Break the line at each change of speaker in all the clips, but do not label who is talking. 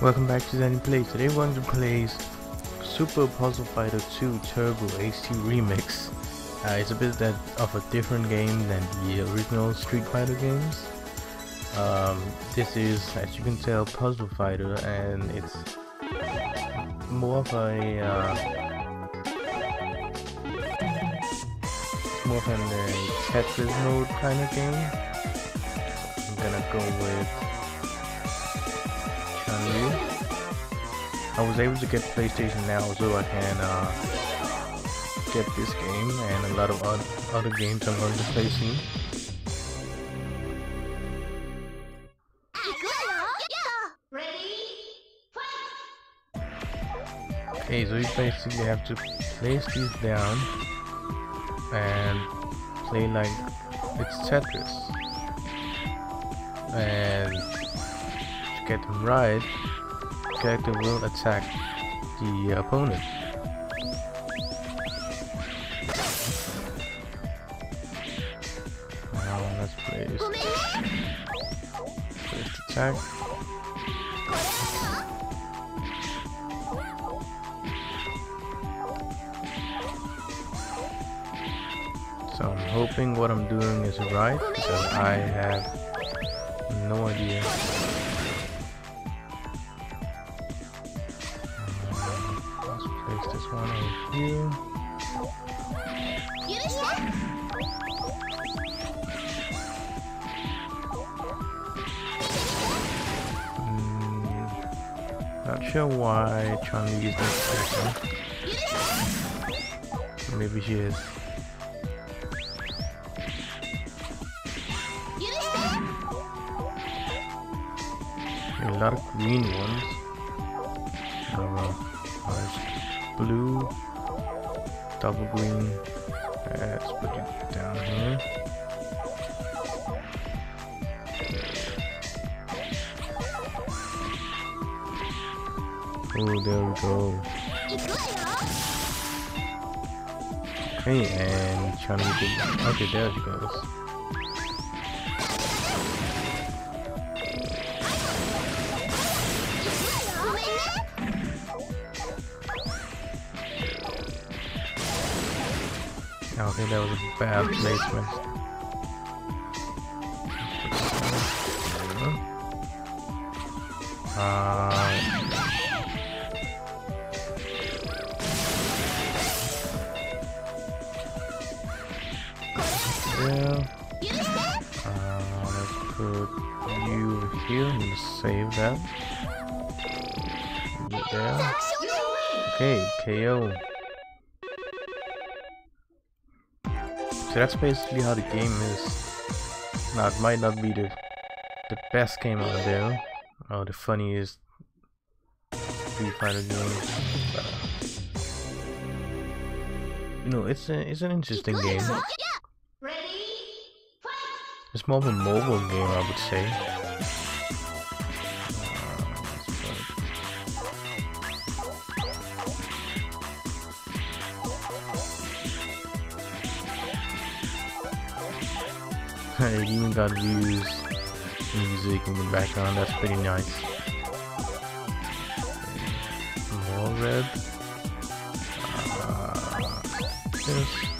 Welcome back to Dani Plays. Today we're going to play Super Puzzle Fighter 2 Turbo HD Remix. Uh, it's a bit that of a different game than the original Street Fighter games. Um, this is, as you can tell, Puzzle Fighter, and it's more of a uh, more of a Tetris mode kind of game. I'm gonna go with I was able to get PlayStation now so I can uh, get this game and a lot of other games I'm going to play soon. Okay, so you basically have to place these down and play like it's Tetris. And get them right, character will attack the opponent. Now let's place first attack. So I'm hoping what I'm doing is right because I have no idea one. Mm, not sure why Chun-Li is not person. Maybe she is. A lot of green ones. Double green. Let's put it down here. Oh, there we go. Okay, and Chun Okay, there she goes. Think that was a bad placement. Uh, yeah. Uh, let's put you here and save that. There. Okay, KO. So that's basically how the game is. Now it might not be the the best game out there, or the funniest Street Fighter game. But, uh, you know, it's a, it's an interesting game. It's more of a mobile game, I would say. It even got Ryu's music in the background, that's pretty nice. More red. Uh, this.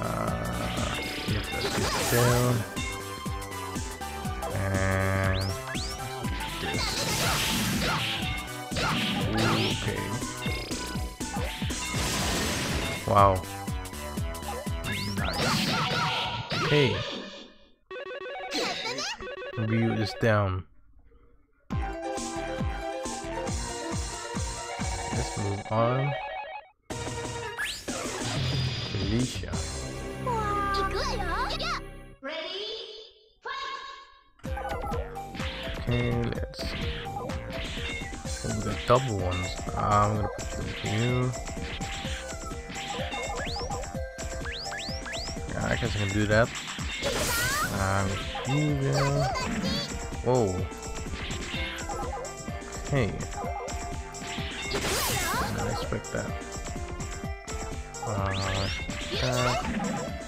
Uh, this down. And this. Okay. Wow. Nice. Okay. Ryu is down. Let's move on. Felicia. Okay, let's got double ones. I'm gonna put you. Yeah, I guess I can do that. Um, here. Whoa. Hey. I expect that. Uh, that.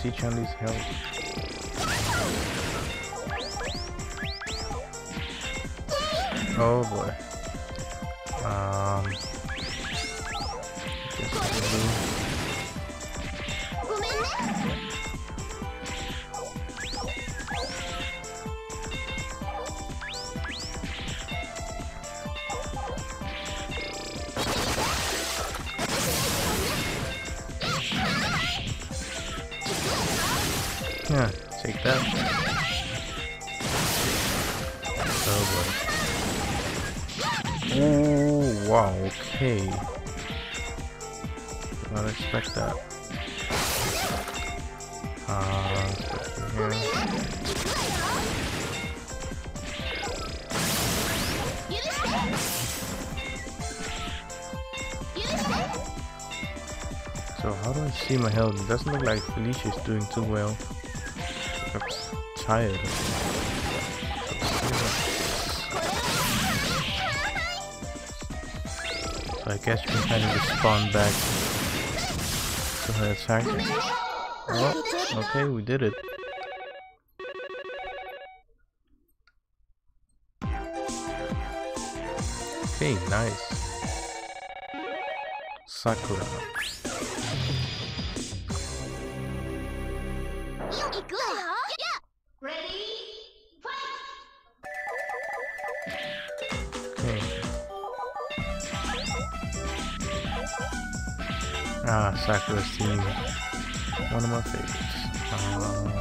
see Chandi's health? Oh boy. Okay. Did Not expect that. Uh. So how do I see my health? It doesn't look like Felicia's doing too well. Looks tired. I guess we can kind of respond back to her attack. Oh, okay, we did it. Okay, nice. Sakura. Ah, Sakura's team. One of my favorites. Um,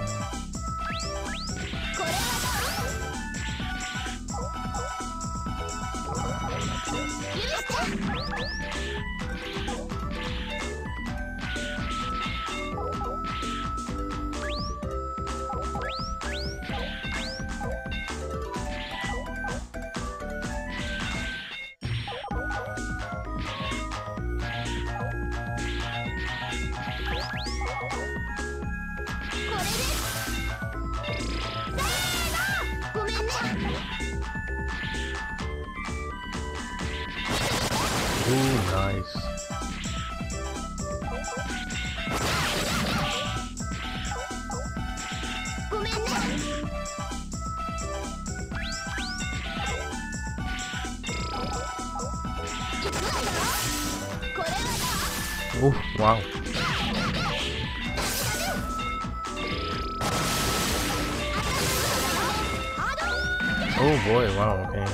Oh, boy, wow, okay.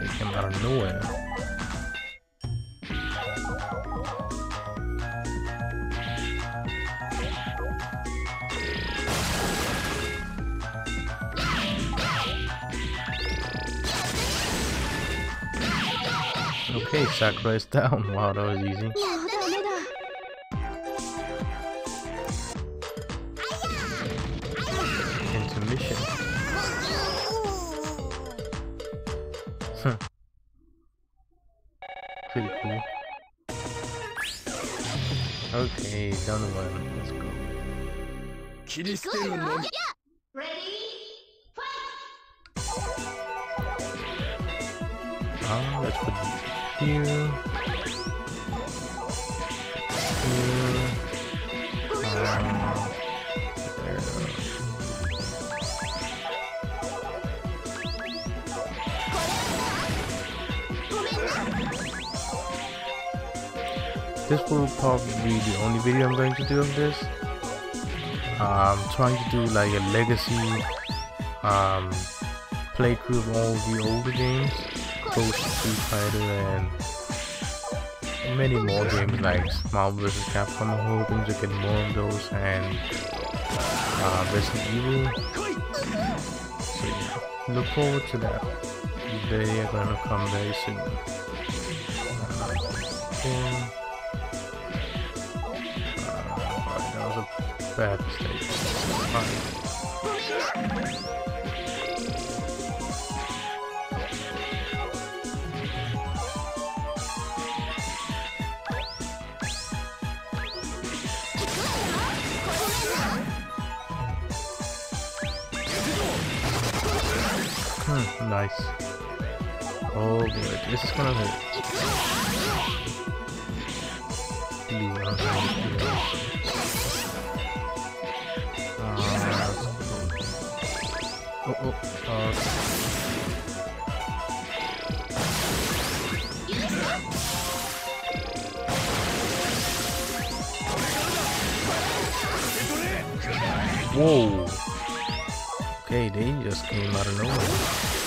They came out of nowhere. Okay, Sakura is down. Wow, that was easy. 'Intermission. Huh. Pretty cool. Okay, Donovan, let's go.
切り捨てるのみ
Ah, let's put it here. Uh, this will probably be the only video I'm going to do of this. I'm trying to do like a legacy um, playthrough of all the older games. Ghost Street Fighter and many more games like Marvel vs. Capcom. I'm hoping to get more of those and uh, Resident Evil. So yeah, look forward to that. They are gonna come very soon. Uh, yeah. uh, that was a bad mistake. Fine. Nice. Oh boy, this is gonna hurt. Ah, oh, oh, uh, Whoa! Okay, they just came out of nowhere.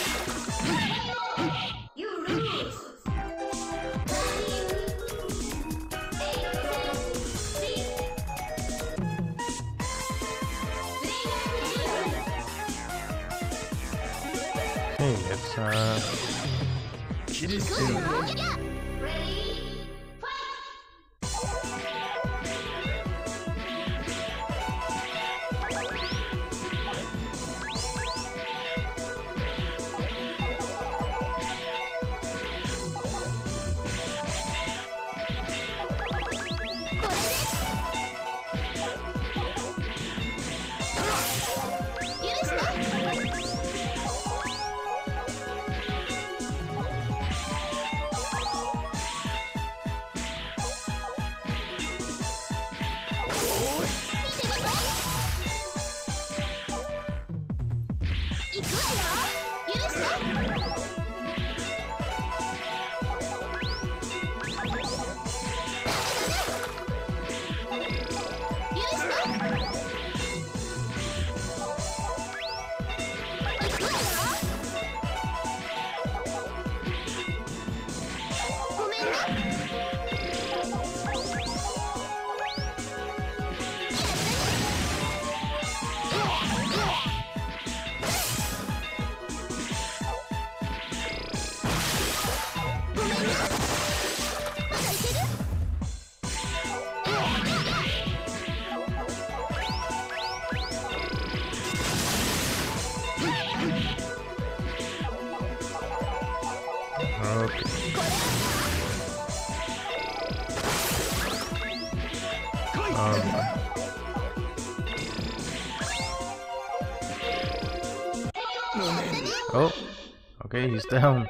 Okay, he's down.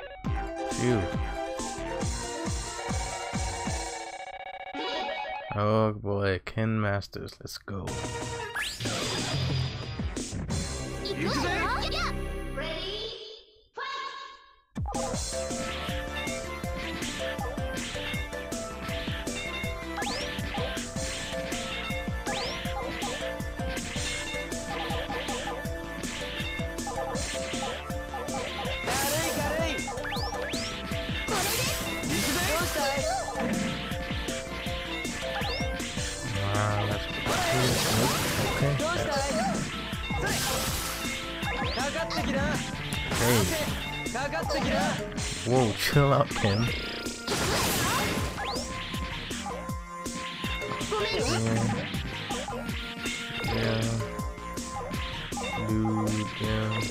Phew. Oh boy, Ken Masters, let's go. Whoa, chill out, Ken. Yeah. Yeah. Dude, yeah.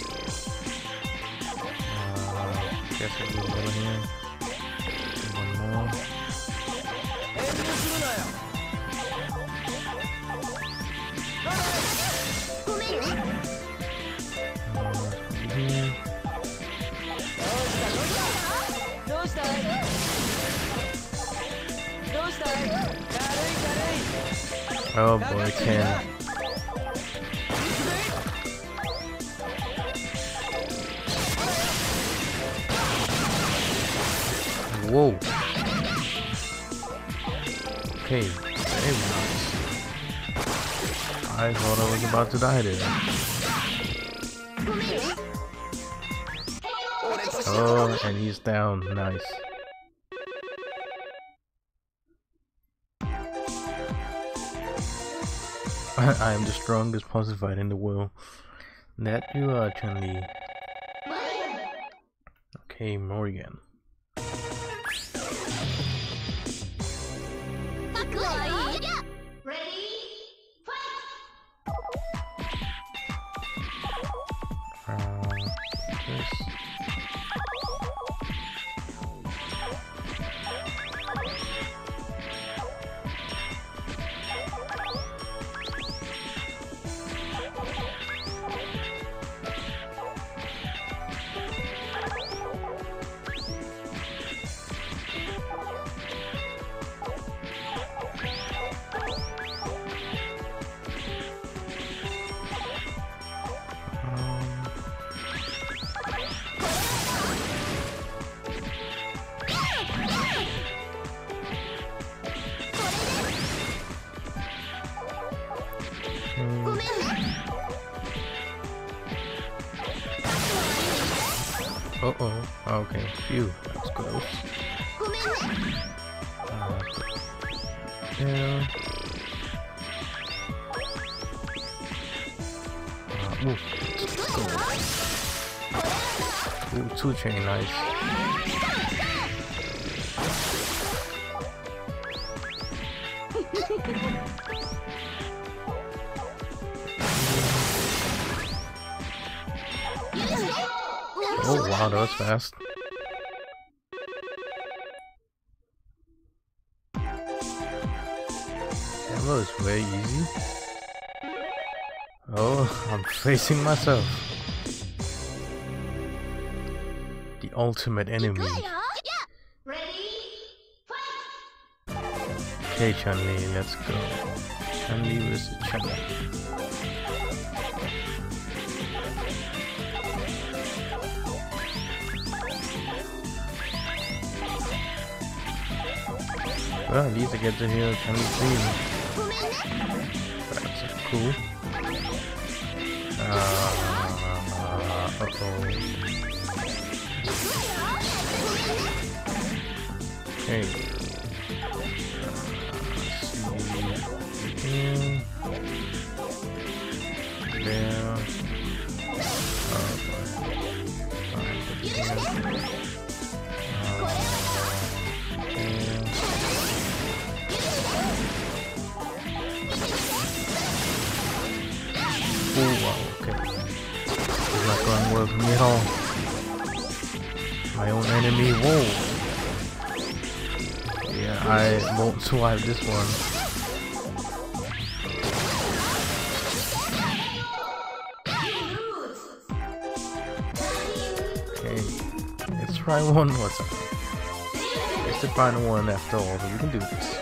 Uh, guess move over here. One more.
Ghost dive!
Oh boy, Ken. Whoa. Okay, very nice. I thought I was about to die there. Oh, and he's down. Nice. I am the strongest puzzle fighter in the world. That you are, Chun-Li. Okay, Morrigan. Uh oh. Okay. Phew. That was close. Uh, yeah. Uh, ooh. Ooh, two chain, nice. Oh wow, that was fast. That was way easy. Oh, I'm facing myself. The ultimate enemy. Okay, Chun-Li, let's go. Chun-Li versus Chun-Li. Well, at least I get to hear Chun-Li's theme. That's cool. Uh, uh-oh. Okay. Uh, see. Here. There. Oh, boy. My own enemy, whoa. Yeah, I won't survive this one. Okay, let's try one more time. It's the final one after all, we can do this.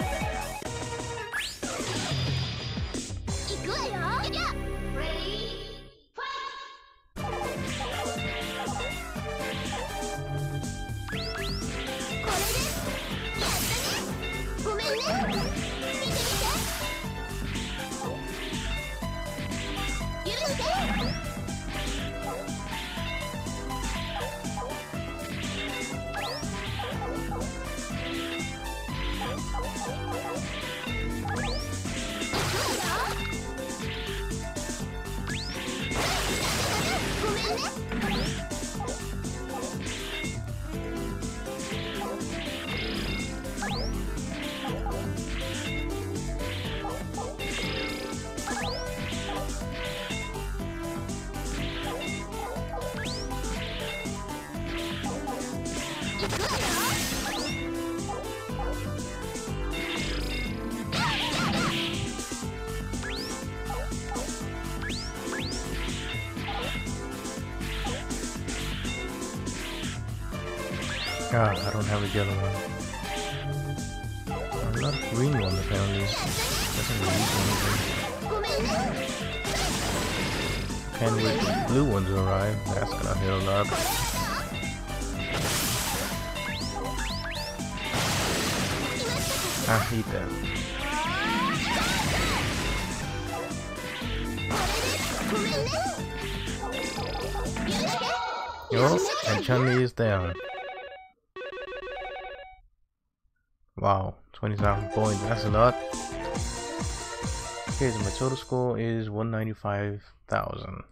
Ah, I don't have a yellow one. I'm not a green one apparently. Doesn't use anything. Can't wait for the blue one to arrive. That's gonna help a I hate that. Oh, and Chun-Li is down. Wow, 20,000 points, that's a lot. Okay, so my total score is 195,000.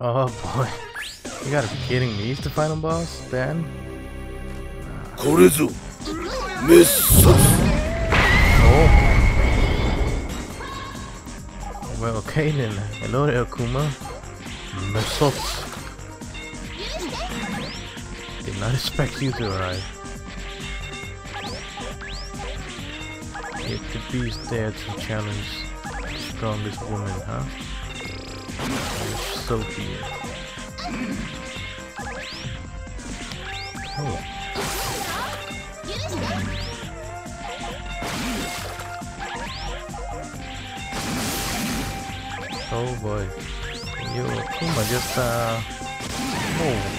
Oh boy. You gotta be kidding me. He's the final boss,
then? Korezu! Miss
Oh. Well, okay then. Hello Akuma. Missus. Did not expect you to arrive. If the beast dared to challenge the strongest woman, huh? You're so. Oh boy. Yo, Akuma just uh oh.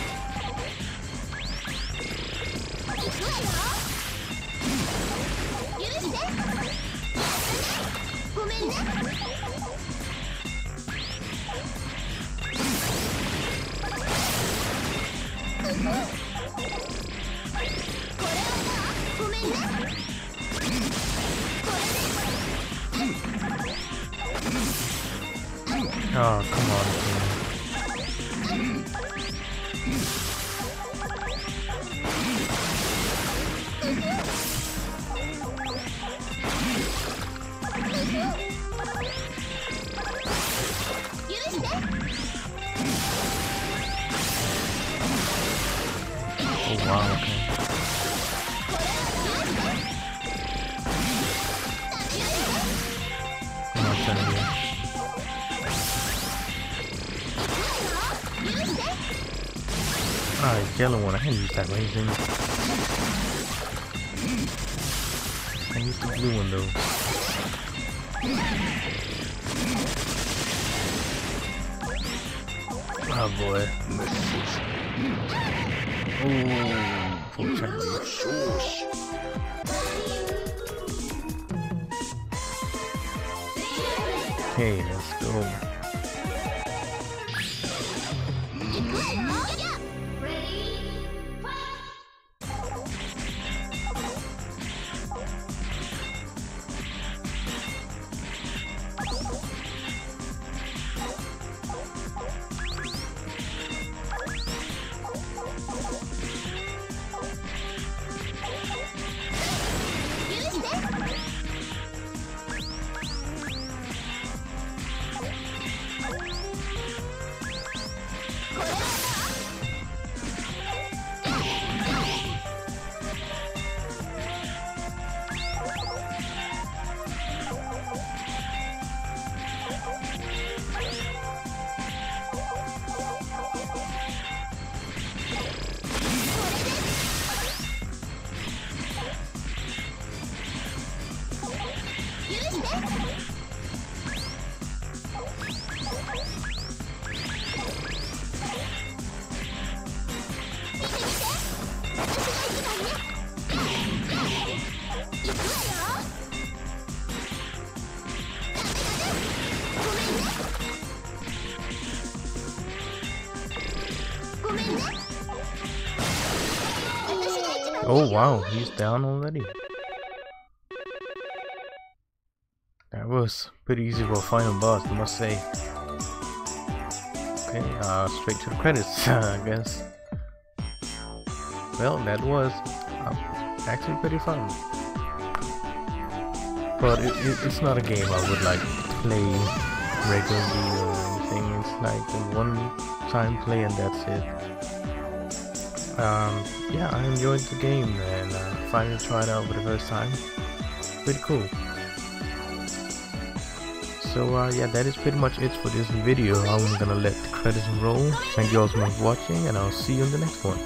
Oh, Oh, come on. Oh wow, yellow one. I use that anything. I the blue one though. Oh boy. Oh, poor. Okay, let's go. Wow, he's down already. That was pretty easy for a final boss, I must say. Okay, uh, straight to the credits, I guess. Well, that was uh, actually pretty fun. But it, it, it's not a game I would like play regularly or anything. It's like a one-time play and that's it. Um, yeah, I enjoyed the game and uh, finally tried out for the first time. Pretty cool. So uh, yeah, that is pretty much it for this video. I'm gonna let the credits roll. Thank you all so much for watching and I'll see you in the next one.